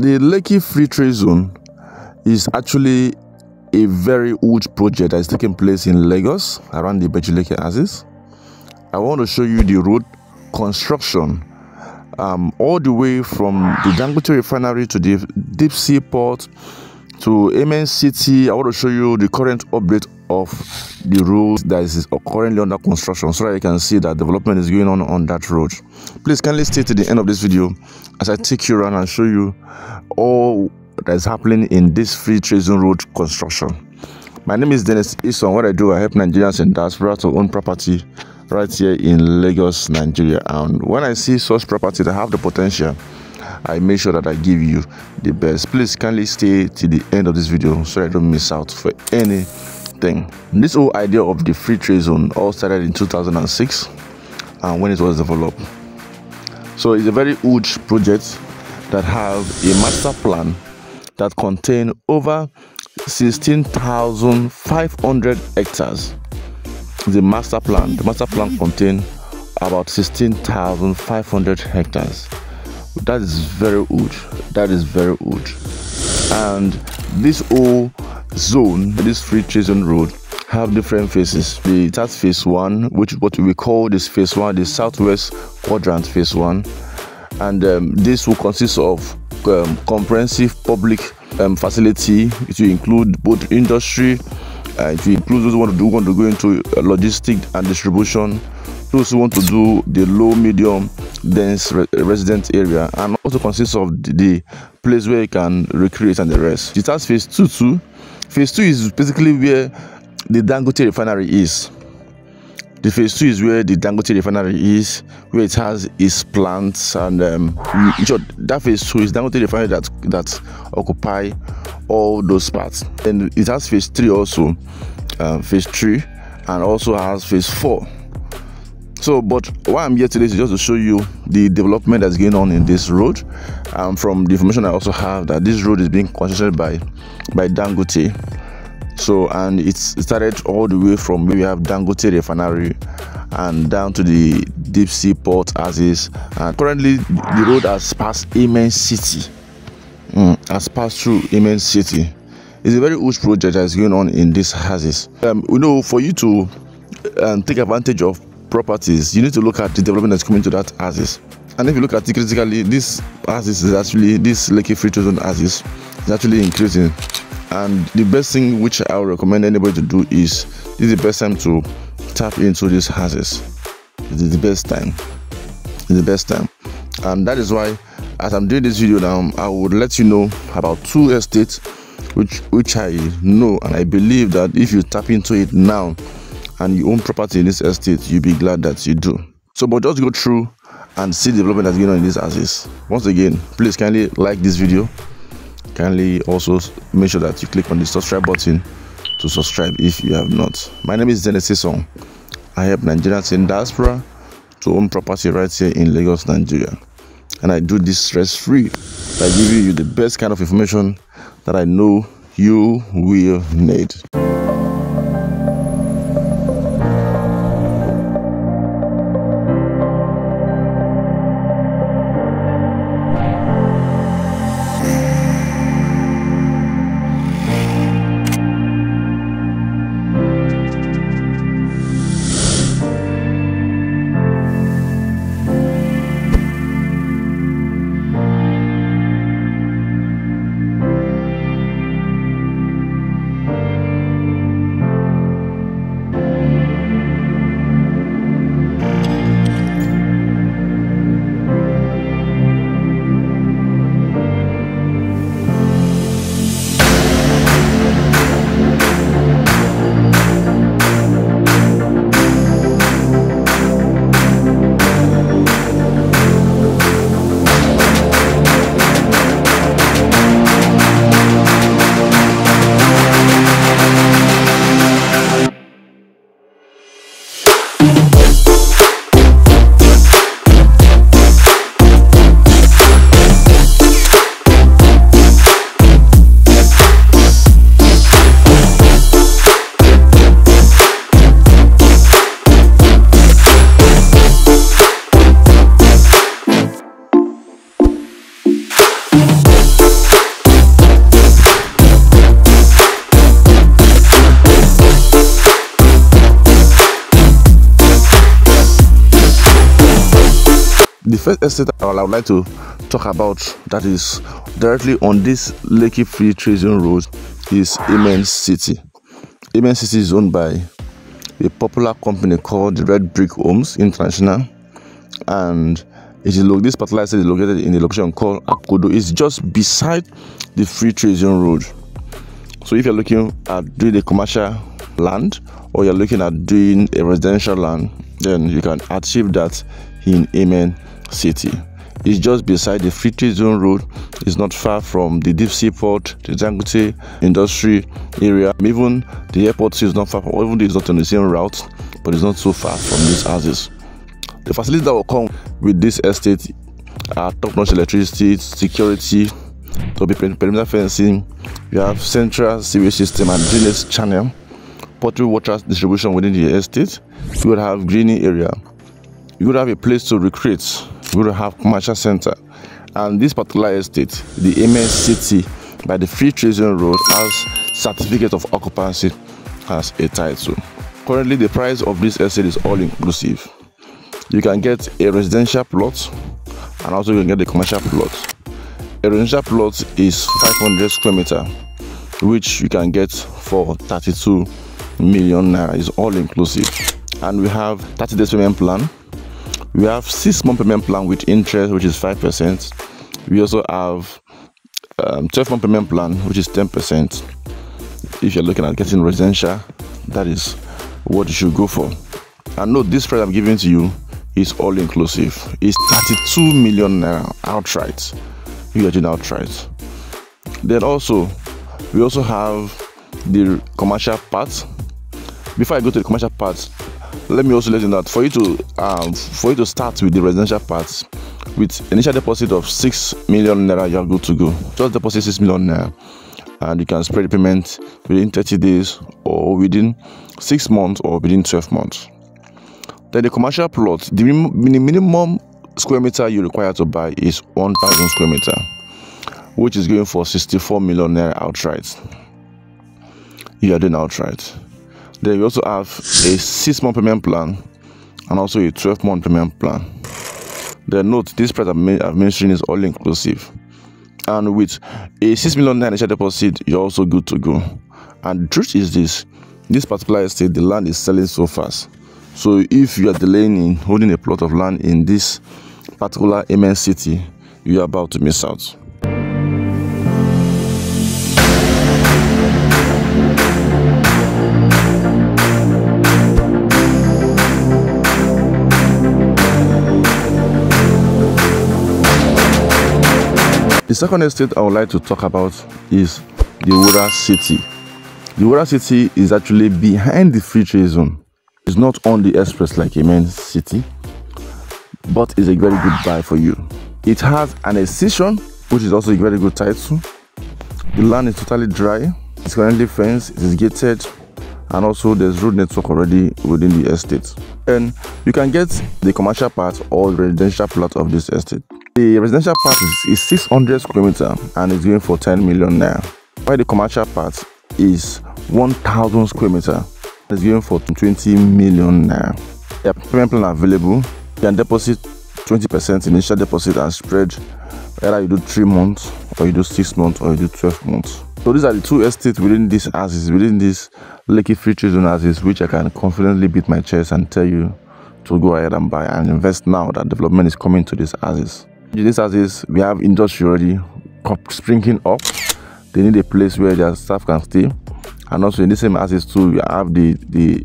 The Lekki Free Trade Zone is actually a very old project that is taking place in Lagos around the Ibeju-Lekki axis. I want to show you the road construction um, all the way from the Dangote refinery to the deep sea port to Amen City. I want to show you the current update of the road that is currently under construction so that you can see that development is going on on that road. Please kindly stay to the end of this video as I take you around and show you all that is happening in this free trade zone road construction. My name is Dennis Isong. What I do, I help Nigerians in diaspora to own property right here in Lagos, Nigeria. And when I see such property that have the potential, I make sure that I give you the best. Please kindly stay to the end of this video so I don't miss out for anything. This whole idea of the free trade zone all started in 2006 and uh, when it was developed. So it's a very huge project that have a master plan that contain over 16,500 hectares. The master plan, the master plan contain about 16,500 hectares. That is very old. That is very old. And this whole zone, this free trade zone road, have different phases. The that's phase one, which what we call this phase one, the southwest quadrant phase one, and um, this will consist of um, comprehensive public um, facility. It will include both industry, uh, it will include those who want to do want to go into uh, logistics and distribution, those who want to do the low, medium, dense re- resident area, and also consists of the, the, place where you can recreate and the rest. It has phase two too. Phase two is basically where the Dangote refinery is. The phase two is where the Dangote refinery is, where it has its plants, and um, that phase two is Dangote refinery that that occupy all those parts. And it has phase three also, uh, phase three, and also has phase four. So, but why I'm here today is just to show you the development that's going on in this road. Um, from the information I also have that this road is being constructed by by Dangote so, and it's it started all the way from where we have Dangote refinery and down to the deep sea port as is. And currently, the road has passed Amen City. Mm, has passed through Amen City. It's a very huge project that is going on in this houses. Um, you know, for you to um, take advantage of properties, you need to look at the development that's coming to that houses. And if you look at it critically, this houses is actually this Lekki Free Trade Zone houses is actually increasing and the best thing which I would recommend anybody to do is this is the best time to tap into these houses. It is the best time. It's the best time, and that is why as I'm doing this video now, I would let you know about two estates which which I know and I believe that if you tap into it now and you own property in this estate, you'll be glad that you do. So, but just go through and see the development that's going on in this houses. Once again, please kindly like this video kindly also make sure that you click on the subscribe button to subscribe if you have not my name is dennis Isong. i help nigerians in diaspora to own property right here in lagos nigeria and i do this stress free by giving you the best kind of information that i know you will need first estate I would like to talk about that is directly on this Lekki Free Trade Zone Road is Amen City. Amen City is owned by a popular company called Red Brick Homes International, and it is this particular estate is located in a location called Akodo. It's just beside the Free Trade Zone Road. So if you're looking at doing a commercial land or you're looking at doing a residential land, then you can achieve that in Amen City. It's just beside the Free Trade Zone Road. It's not far from the Deep Sea Port, the Dangote Industry area. Even the airport is not far from, even though it's not on the same route, but it's not so far from these houses. The facilities that will come with this estate are top-notch electricity, security, to be perimeter fencing. You have central sewage system and drainage channel, potable water distribution within the estate. You would have greening area. You would have a place to recreate You will have commercial center. And this particular estate, the City by the Free Trade Zone Road, has certificate of occupancy as a title. Currently, the price of this estate is all inclusive. You can get a residential plot and also you can get a commercial plot. A residential plot is 500 square meter, which you can get for 32 million naira. Is all inclusive, and we have 30 days payment plan we have six month payment plan with interest, which is 5%. We also have um, 12 month payment plan, which is 10%. If you're looking at getting residential, that is what you should go for. And note this price I'm giving to you is all inclusive. It's 32 million naira outright. You are doing outright. Then also, we also have the commercial part. Before I go to the commercial part, let me also let you know that for you to um, for you to start with the residential parts with initial deposit of six million naira you are good to go. Just deposit six million naira and you can spread the payment within 30 days or within six months or within 12 months. Then the commercial plot the minimum square meter you require to buy is 1000 square meter which is going for 64 million naira outright. You are doing outright then we also have a six month payment plan and also a 12 month payment plan. Then note this price I'm mentioning is all inclusive. And with a 6 million initial deposit, you're also good to go. And the truth is this this particular estate, the land is selling so fast. So if you are delaying in holding a plot of land in this particular Amen city, you are about to miss out. The second estate I would like to talk about is the Wura City. The Wura City is actually behind the free trade zone. It's not on the express like Amen City, but it's a very good buy for you. It has an extension, which is also a very good title. The land is totally dry. It's currently fenced, it is gated, and also there's road network already within the estate. And you can get the commercial part or the residential part of this estate. The residential part is, is 600 square meter and is going for 10 million naira. While the commercial part is 1000 square meter and is going for 20 million naira. The payment plan available. You can deposit 20% initial deposit and spread either you do 3 months or you do 6 months or you do 12 months. So these are the two estates within this houses, within this Lekki Free Trade Zone houses, which I can confidently beat my chest and tell you to go ahead and buy and invest now that development is coming to these houses. This houses, we have industry already springing up. They need a place where their staff can stay. And also in the same houses too, we have the, the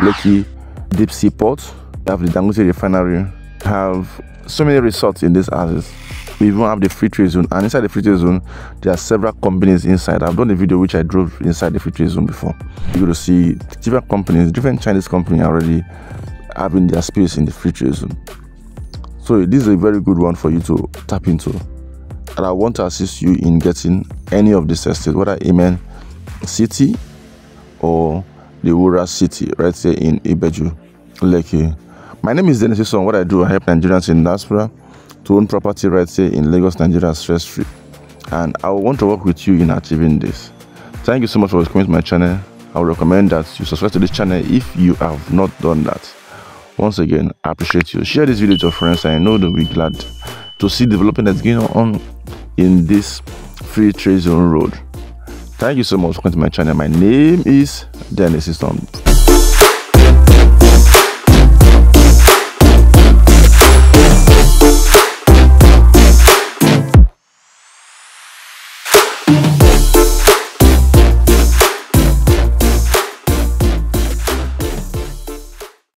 Lekki Deep Sea Port, we have the Dangote Refinery, we have so many resorts in this houses. We even have the free trade zone, and inside the free trade zone, there are several companies inside. I've done a video which I drove inside the free trade zone before. You're going to see different companies, different Chinese companies already having their space in the free trade zone. So this is a very good one for you to tap into. And I want to assist you in getting any of these estates, whether Amen City or the Wura City, right here in Ibeju, Lekki. My name is Dennis Isong. What I do, I help Nigerians in diaspora to own property right here in Lagos, Nigeria, stress free. And I want to work with you in achieving this. Thank you so much for coming to my channel. I would recommend that you subscribe to this channel if you have not done that. Once again, I appreciate you. Share this video to your friends. I know they'll be glad to see development that's going on in this free trade zone road. Thank you so much for coming to my channel. My name is Dennis Isong.